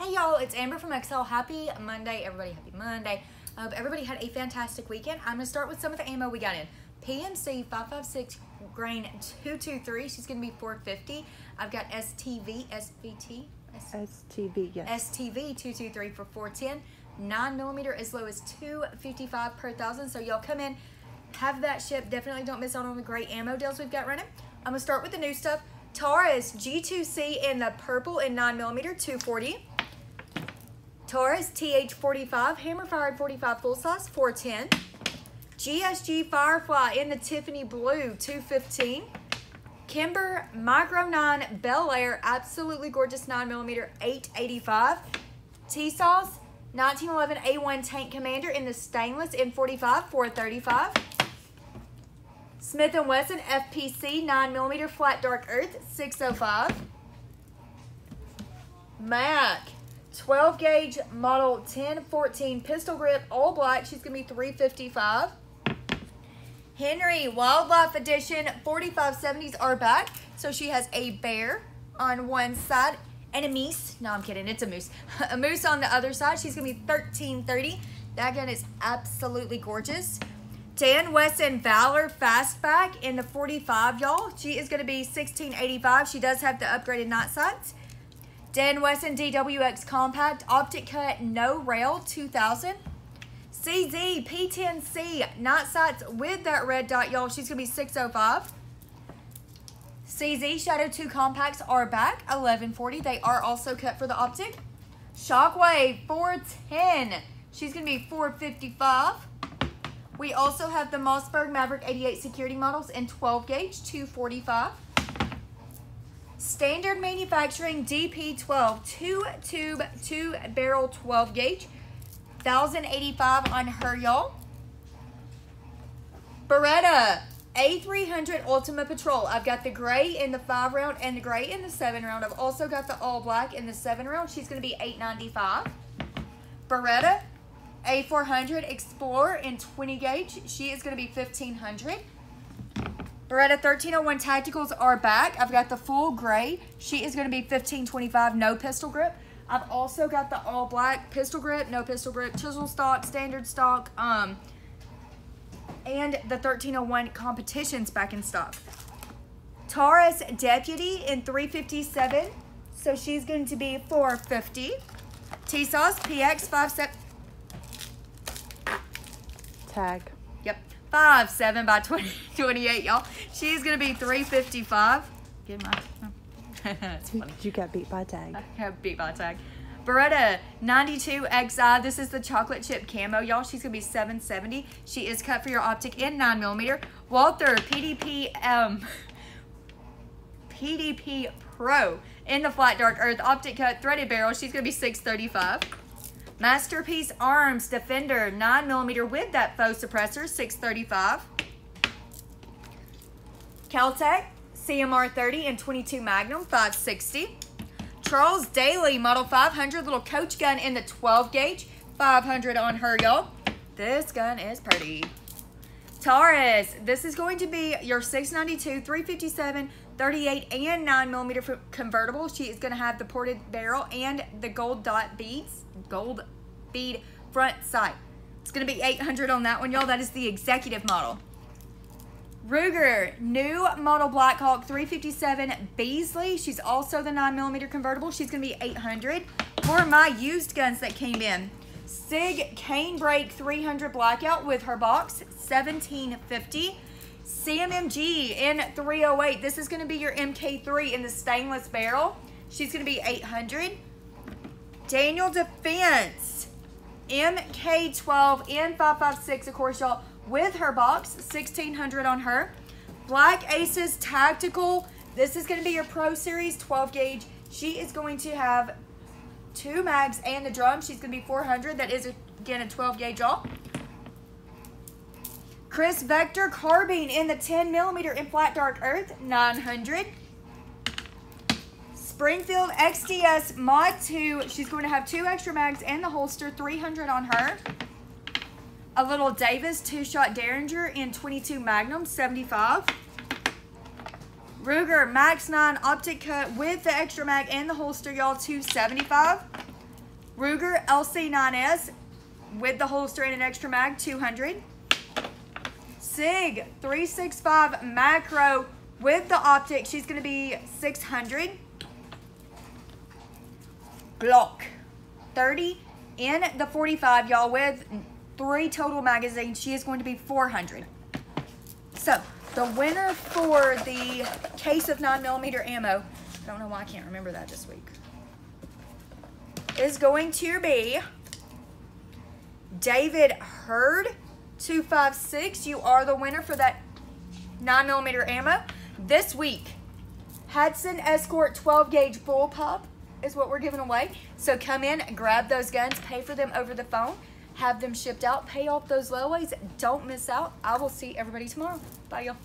Hey y'all, it's Amber from Exile. Happy Monday, everybody. Happy Monday. Uh, everybody had a fantastic weekend. I'm gonna start with some of the ammo we got in. PMC 556 grain 223. She's gonna be 450. I've got STV, SVT, STV, yes. STV 223 for 410. 9 millimeter as low as 255 per thousand. So y'all come in, have that ship. Definitely don't miss out on the great ammo deals we've got running. I'm gonna start with the new stuff. Taurus G2C in the purple and 9 millimeter 240. Taurus TH45 hammer fired 45 full size 410. GSG Firefly in the Tiffany blue 215. Kimber Micro 9 Bel Air absolutely gorgeous 9 millimeter 885. Tisas 1911 A1 Tank Commander in the stainless M45, 435. Smith & Wesson FPC 9mm Flat Dark Earth 605. Mac 12 gauge model 1014 pistol grip all black. She's going to be 355. Henry Wildlife Edition 4570s are back. So she has a bear on one side and a moose. No, I'm kidding. It's a moose. a moose on the other side. She's going to be 1330. That gun is absolutely gorgeous. Dan Wesson Valor Fastback in the 45, y'all. She is going to be 1685. She does have the upgraded night sights. Dan Wesson DWX Compact Optic Cut No Rail 2000. CZ P10C night sights with that red dot, y'all. She's going to be 605. CZ Shadow 2 compacts are back, 1140. They are also cut for the optic. Shockwave 410. She's going to be 455. We also have the Mossberg Maverick 88 security models in 12 gauge, 245. Standard Manufacturing DP12, two tube, two barrel 12 gauge, 1085 on her, y'all. Beretta A300 Ultimate Patrol. I've got the gray in the five round and the gray in the seven round. I've also got the all black in the seven round. She's going to be 895. Beretta a400 Explorer in 20 gauge. She is going to be 1500. Beretta 1301 Tacticals are back. I've got the full gray. She is going to be 1525, no pistol grip. I've also got the all black pistol grip, no pistol grip, chisel stock, standard stock, um, and the 1301 competitions back in stock. Taurus Deputy in 357. So she's going to be 450. Tisas PX 57 Tag. 5, 7 by 20, 28, y'all. She's going to be 355. Get my... That's funny. You got beat by tag. I got beat by tag. Beretta 92 XI. This is the chocolate chip camo, y'all. She's going to be 770. She is cut for your optic in 9mm. Walther PDP... Um, PDP Pro in the flat dark earth optic cut threaded barrel. She's going to be 635. Masterpiece Arms Defender 9mm with that faux suppressor, 635 Keltec CMR 30 and 22 Magnum, 560 Charles Daly Model 500 little coach gun in the 12 gauge, 500 on her, y'all. This gun is pretty. Taurus, this is going to be your 692, 357, 38, and 9 millimeter convertible. She is going to have the ported barrel and the gold dot beads, gold bead front sight. It's going to be 800 on that one, y'all. That is the executive model. Ruger, new model Blackhawk 357 Bisley. She's also the 9mm convertible. She's going to be 800 For my used guns that came in, Sig Canebrake 300 Blackout with her box, 1750 CMMG in 308. This is going to be your MK3 in the stainless barrel. She's going to be 800 Daniel Defense MK12 N556, of course, y'all with her box, 1600 on her. Black Aces Tactical. This is going to be your Pro Series 12 gauge. She is going to have two mags and the drum. She's going to be 400. That is, again, a 12 gauge all. Kriss Vector Carbine in the 10 millimeter in Flat Dark Earth, 900. Springfield XDS Mod 2. She's going to have two extra mags and the holster, 300 on her a little Davis two-shot Derringer in 22 Magnum, 75. Ruger Max 9 Optic Cut with the extra mag and the holster, y'all, 275. Ruger LC9S with the holster and an extra mag, 200. SIG 365 macro with the optic, she's gonna be 600. Glock 30 in the 45, y'all, with three total magazines, she is going to be 400. So, the winner for the case of 9mm ammo, I don't know why I can't remember that this week, is going to be David Hurd, 256. You are the winner for that 9mm ammo. This week, Hatsan Escort 12 gauge bullpup is what we're giving away. So come in, grab those guns, pay for them over the phone, have them shipped out, pay off those layaways. Don't miss out. I will see everybody tomorrow. Bye, y'all.